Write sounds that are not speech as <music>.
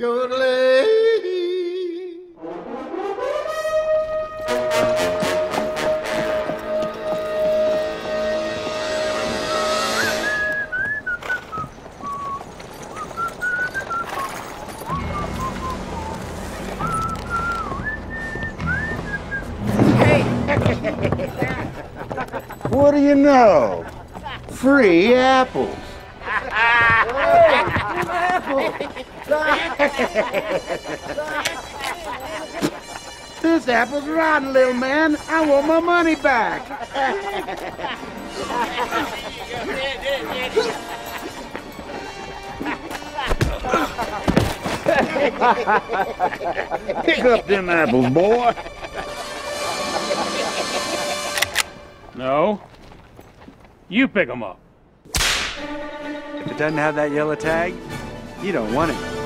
What do you know? Free apples. <laughs> <laughs> this apple's rotten, little man. I want my money back. <laughs> Pick up them apples, boy. No. You pick them up. If it doesn't have that yellow tag, you don't want it.